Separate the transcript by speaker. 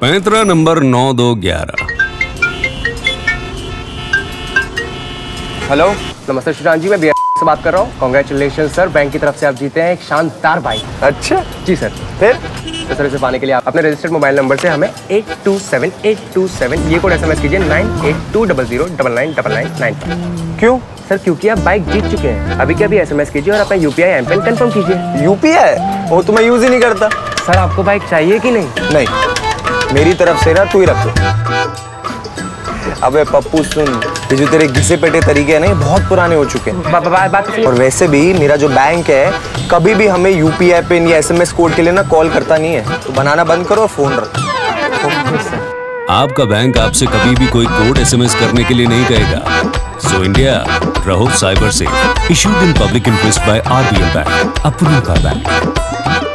Speaker 1: पैंतरा number नौ दो ग्यारह।
Speaker 2: Hello नमस्ते श्रीकांत जी मैं बी से बात कर रहा हूँ। कॉन्ग्रेचुलेशन सर बैंक की तरफ़ से आप जीते हैं एक शानदार बाइक
Speaker 3: अच्छा।
Speaker 2: जी सर
Speaker 3: फिर?
Speaker 2: तो सर इसे पाने के लिए आप अपने रजिस्टर्ड मोबाइल नंबर से हमें eight two seven eight two seven ये कोड एसएमएस कीजिए nine eight two double zero double nine double nine nine
Speaker 3: क्यों?
Speaker 2: सर क्योंकि आप बाइक जीत चुके हैं। अभी के अभी एस एम एस कीजिए और अपना यूपीआई एम पिन कन्फर्म कीजिए।
Speaker 3: यूपीआई वो तो मैं यूज़ ही नहीं करता।
Speaker 2: सर आपको बाइक चाहिए कि नहीं?
Speaker 3: नहीं। मेरी तरफ़ से ना तू ही रख। ले अबे पप्पू सुन। ये जो तेरे घिसे पेटे तरीके हैं ना ये बहुत पुराने हो चुके हैं।
Speaker 2: बा, बा, बा, बात
Speaker 3: और वैसे भी मेरा जो बैंक है कभी भी हमें यूपीआई पिन या एसएमएस कोड के लिए ना कॉल करता नहीं है। तो बनाना बंद करो और फ़ोन रखो।
Speaker 1: आपका बैंक आपसे कभी भी कोई कोड एसएमएस करने के लिए नहीं कहेगा। सो इंडिया रहो cyber safe issued in public interest by RBL bank अपनों का बैंक